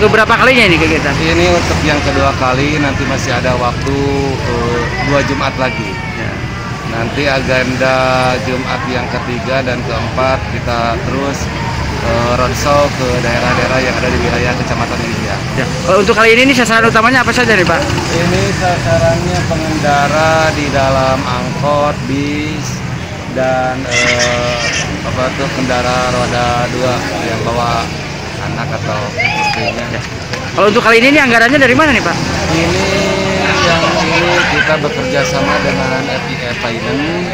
keberapa kalinya ini kegiatan? Ini untuk yang kedua kali nanti masih ada waktu eh, dua Jumat lagi. Ya. Nanti agenda Jumat yang ketiga dan keempat kita terus eh, roadshow ke daerah-daerah yang ada di wilayah Kecamatan India. Ya. Kalau untuk kali ini nih sasaran utamanya apa saja nih Pak? Ini sasarannya pengendara di dalam angkot, bis, dan eh, apa tuh kendara roda dua yang bawa anak atau istrinya. Kalau untuk kali ini nih anggarannya dari mana nih Pak? Ini yang ini kita bekerja sama dengan FIE Finance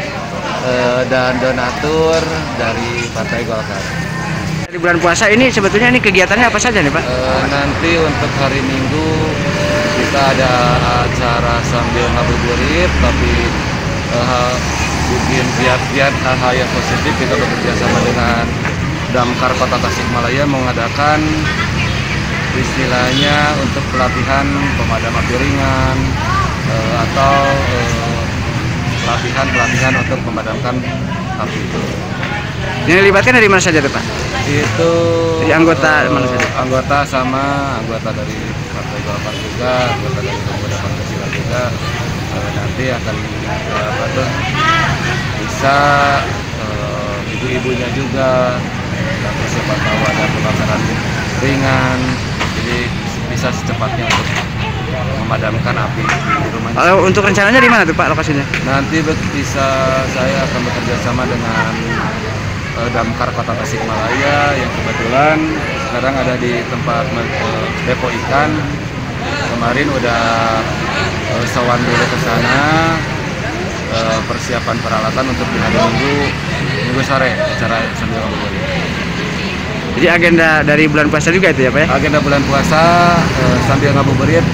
eh, dan donatur dari Partai Golkar. Di bulan puasa ini sebetulnya ini kegiatannya apa saja nih Pak? Eh, nanti untuk hari Minggu kita ada acara sambil ngabuburit tapi eh, bikin giat-giat hal-hal yang positif kita bekerja sama dengan Damkar Kota Tasikmalaya mengadakan istilahnya untuk pelatihan pemadam api ringan eh, atau eh, pelatihan-pelatihan untuk memadamkan api Yang dilibatkan dari mana saja tuh Pak? itu Jadi anggota eh, mana saja? anggota sama anggota dari partai Golkar juga anggota dari pemuda Pancasila juga Eh, nanti akan apa tuh bisa ibu-ibunya juga nanti siapa tahu ada kebakaran ringan jadi bisa secepatnya untuk memadamkan api di rumahnya Kalau untuk rencananya di mana tuh Pak lokasinya? Nanti bisa saya akan bekerja sama dengan eh, Damkar Kota Tasikmalaya yang kebetulan sekarang ada di tempat eh, depo ikan. Kemarin udah eh, sawan dulu ke sana persiapan peralatan untuk di hari Minggu Minggu sore acara sambil ngabuburit. Jadi agenda dari bulan puasa juga itu ya Pak ya? Agenda bulan puasa eh, sambil ngabuburit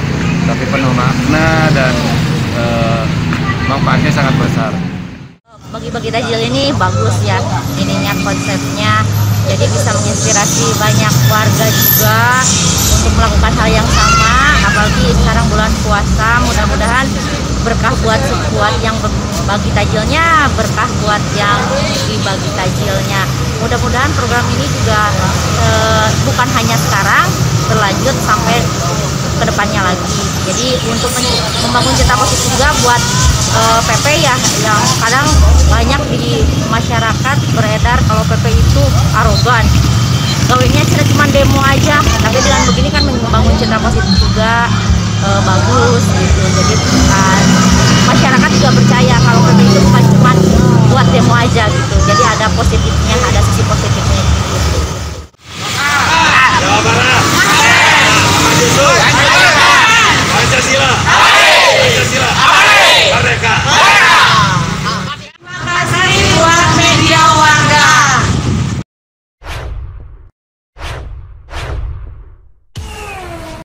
tapi penuh makna dan eh, manfaatnya sangat besar. bagi-bagi tajil ini bagus ya ininya konsepnya jadi bisa menginspirasi banyak warga juga untuk melakukan hal yang sama apalagi sekarang bulan berkah buat buat yang bagi tajilnya berkah buat yang dibagi tajilnya. Mudah-mudahan program ini juga eh, bukan hanya sekarang berlanjut sampai ke depannya lagi. Jadi untuk membangun cita positif juga buat eh, PP ya yang kadang banyak di masyarakat beredar kalau PP itu arogan. Gawinnya cuma cuma demo aja tapi dengan begini kan membangun cita positif juga eh, bagus gitu. Jadi aja gitu. Jadi ada positifnya ada sisi positifnya